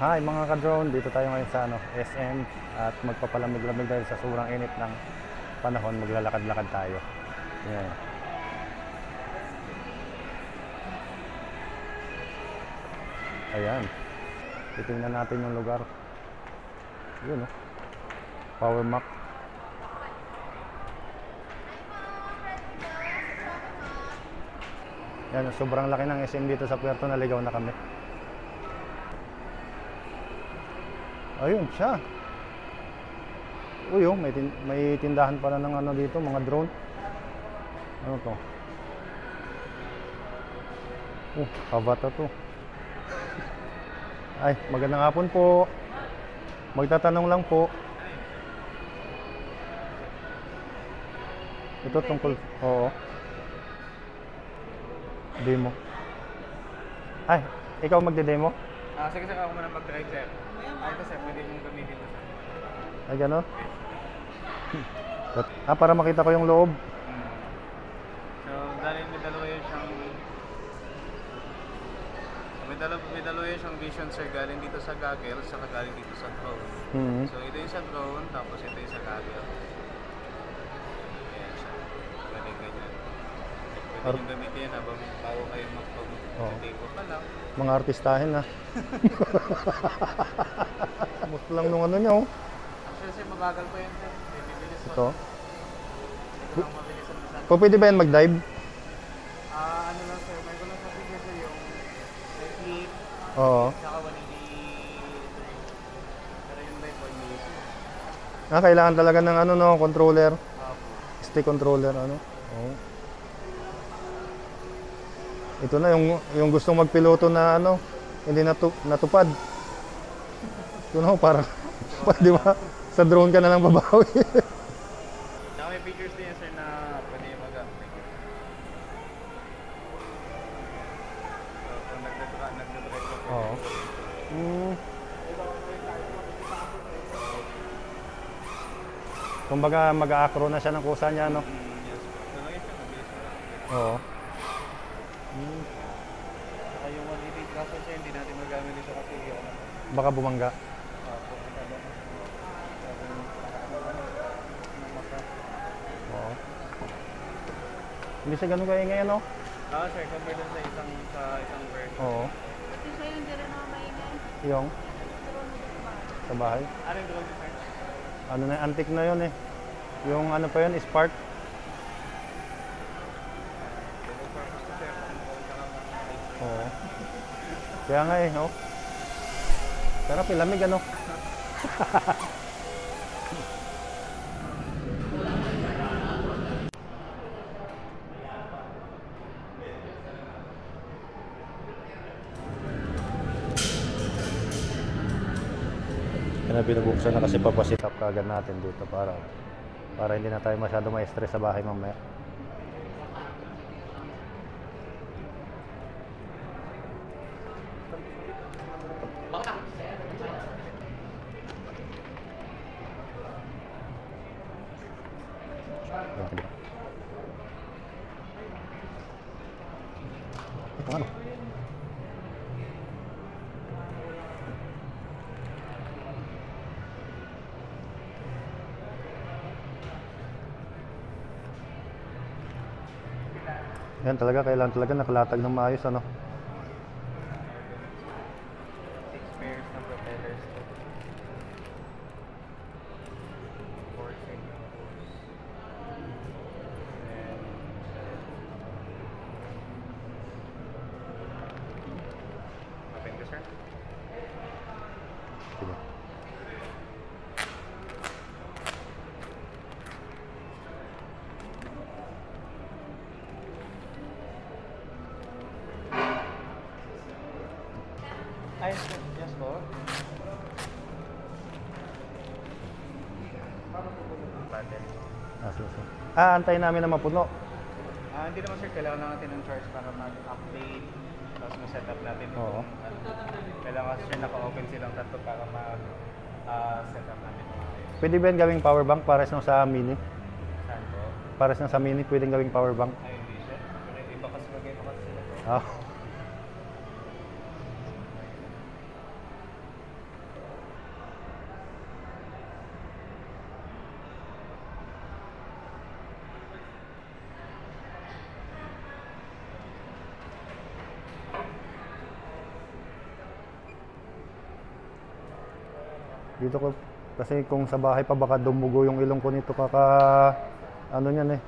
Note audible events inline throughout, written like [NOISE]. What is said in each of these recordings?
Hi mga ka-drone, dito tayo ngayon sa ano, SM at magpapalamig-lamig dahil sa sobrang init ng panahon, maglalakad-lakad tayo. Yan. Ayan. Titingnan natin yung lugar. Yun oh. Power map. Yan, sobrang laki ng SM dito sa Puerto, naligaw na kami. Ayun, siya. Uy, oh, may, tin- may tindahan pala ng ano dito, mga drone. Ano to? Oh, kabata to. Ay, magandang hapon po. Magtatanong lang po. Ito tungkol, oo. Demo. Ay, ikaw magde-demo? Ah, sige sir, ako muna mag-drive sir. Ah, ito sir, pwede mong gamitin ito sir. Ay, gano'n? Ah, para makita ko yung loob. Hmm. So, dahil may dalawa yun siyang... May dalawa, may dalawa yun siyang vision sir, galing dito sa goggles, saka galing dito sa drone. Mhm. So, ito yung sa drone, tapos ito yung sa goggle. Ayan siya. Pwede ganyan. Pwede Ar- yung gamitin habang bago kayo Oo. magpag-tape pa lang. Mga artistahin [LAUGHS] na. Gusto lang nung ano niya, oh. Actually sir, mabagal pa yan sir. Bibilis. Ito. Ito lang mabilis ang isa. O, pwede ba yan mag-dive? Ah, ano lang sir, may ko lang sabi sir sir, yung may clip, Oo. saka 180 Pero yung light 180. Ah, kailangan talaga ng ano, no, controller. Ah, Stick controller, ano. Oo. Ito na, yung, yung gustong magpiloto na, ano, hindi natu natupad. Ito na, oh, [LAUGHS] parang, [LAUGHS] di ba? Sa drone ka na lang babawi. [LAUGHS] Saka may features din sir na pwede mag-up. So, kung nagdadrive. Oo. Mm. Kumbaga mag-acro na siya ng kusa niya, no? Mm, yes. Oo. Saka yung 180 kaso siya, hindi natin magamit dito kasi ano, Baka bumangga. ah. Oo. Hindi siya ganun kaingay, no? Ah, sir, compare dun sa isang, sa isang version. Oo. Ito siya yung dire na maingay. Yung sa bahay. Ano yung drone sir? Ano na, antik na yun eh. Yung ano pa yun, Spark. Oo. Kaya nga eh, oh. Sarap eh, lamig ano. Kaya binubuksan na kasi papasit up kagad natin dito para para hindi na tayo masyado ma-stress sa bahay mamaya. Yan talaga, kailangan talaga nakalatag ng maayos ano. six pairs ng propellers. Four signals. And Open ko, sir. Sige. Ay, sir. Yes po. Button. Ah, sige, sige. Ah, antayin namin na mapuno. Ah, hindi naman sir, kailangan lang natin ng charge para mag-update. Tapos ma-set up natin Oo. ano, kailangan sir naka-open silang tatlo para mag-set up natin ito. Pwede ba yan gawing power bank para sa sa mini? Saan po? Para sa sa mini, pwedeng gawing power bank. Ay, hindi sir. Pero iba kasi mag-iba kasi sila. Ah. Dito ko, kasi kung sa bahay pa baka dumugo yung ilong ko nito kaka, ano niyan eh.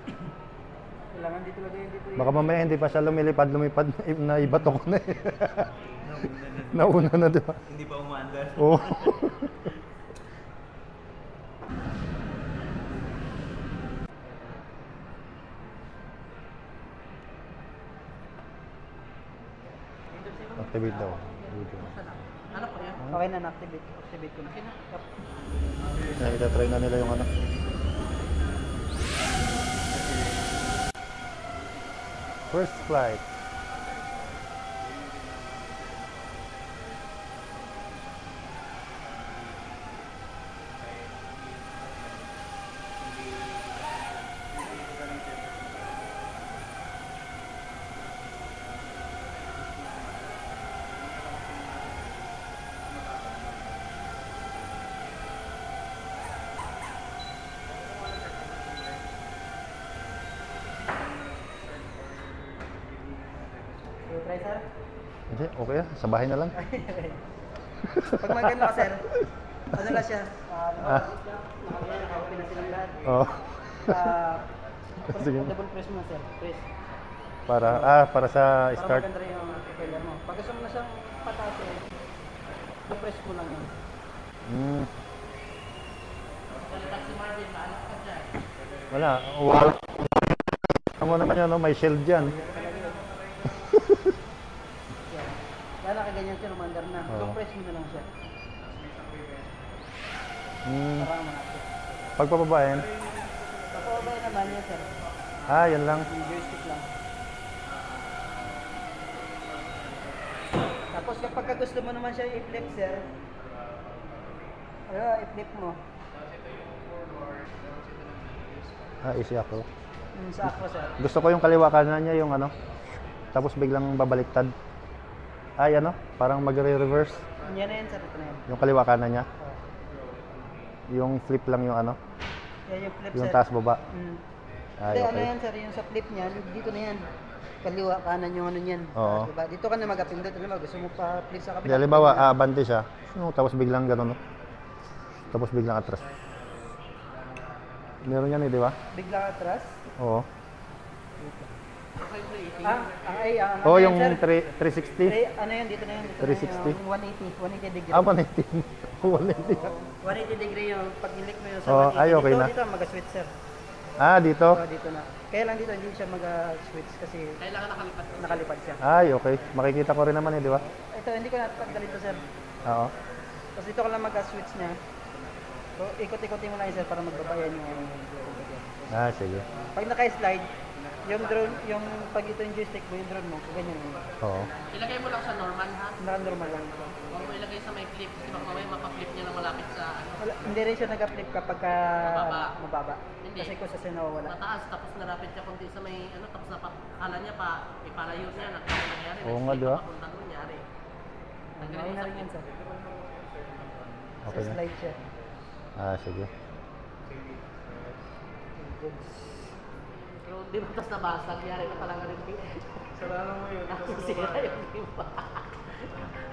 Kailangan dito lagay dito Baka mamaya hindi pa siya lumilipad, lumipad, na ibato ko na eh. [LAUGHS] Nauna na, di ba? Hindi pa umaandar. Oo. Activate daw. Yan? Okay na, na-activate. Activate ko na. Kaya itatry na nila yung ano. First flight. So, try sir. Hindi, okay ah. Sa bahay na lang. [LAUGHS] Pag magano ka sir, ano lang siya? Uh, Ah. Nakagaya, naka-open na silang lahat. Oo. [LAUGHS] Ah, Sige. double press mo sir. Press. Para, ah, para sa Para start. maganda yung propeller mo. Pag gusto mo na siyang pataas eh, press mo lang yun. Mm. Wala. Wala. Ano naman yun, no? may shield dyan. Nakaganyan siya, umandar na. Oo. Press mo na lang siya. Mm. Para umangat. Pagpapabayan. Papabay naman yan sir. Ah, yan lang. Yung joystick lang. Tapos kapag ka gusto mo naman siya i-flip sir, ano, i-flip mo. Ah, easy ako. Yung sa aqua sir. Gusto ko yung kaliwa kanan niya, yung ano. Tapos biglang babaliktad. Ay, ano? Parang magre-reverse. Yan na yan sir, ito na yan. Yung kaliwa kanan niya. Yung flip lang yung ano. Yan yung flip Yung sir. taas baba. Mm. Ay, Hindi, ano okay. yan sir, yung sa flip niyan, dito na yan. Kaliwa, kanan yung ano niyan. Oo. Taas, baba. Dito ka na mag-apindot. Alam mo, gusto mo pa flip sa Di, kabila. halimbawa, aabante siya. No, tapos biglang gano'n, no? Tapos biglang atras. Meron yan eh, di ba? Bigla atras. Oo. Ah, ang ay, Oo, ano yung yan, sir? 360. Eh, ano yan, dito na yan. Dito 360? Na yan, yung 180, 180 degree. Ah, 180. 180. 180 degree yung pag-click mo yung sa Oh, 180. ay, okay dito, na. Dito, mag-switch sir. Ah, dito. Oh, dito na. Kaya lang dito, hindi siya mag-switch kasi Kailangan nakalipad. nakalipad siya. Ay, okay. Makikita ko rin naman eh, di ba? Ito, hindi ko natagdal ito sir. Oo. Tapos dito ka lang mag-switch niya. So, ikot-ikotin mo lang yun sir para magbabayan yung. Ah, sige. Pag naka-slide, yung drone, yung pag ito yung joystick mo, yung drone mo, ganyan yun. Oo. Ilagay mo lang sa normal ha. Naka-normal lang ito. Huwag mo ilagay sa may clip kasi baka mamaya mapaflip niya na malapit sa ano. Wala, hindi rin siya nag-flip kapag ka, Mababa. mababa. Hindi. Kasi kung sa siya nawawala. Mataas tapos narapit ka kundi sa may ano tapos na kala niya pa ipalayo niya na kaya nangyari. Oo nga, di ba? Doon nangyari. Ano na rin yan sir. Okay na. Slide siya. Ah, sige. Pero di ba tapos nabasag, nangyari na pala nga rin. Sarala mo yun. Sira yung iba.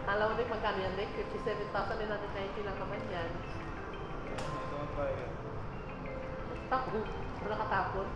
Alam mo din magkano yan, Nick? 57,990 lang naman yan. Tapos, wala katapon.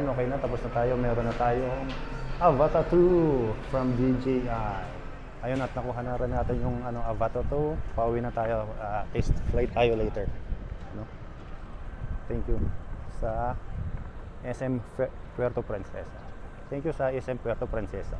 Ayan, okay na. Tapos na tayo. Meron na tayong Avata 2 from DJI. Ayun, at nakuha na rin natin yung ano, Avata 2. Pauwi na tayo. ah, test flight tayo later. No? Thank you sa SM Puerto Princesa. Thank you sa SM Puerto Princesa.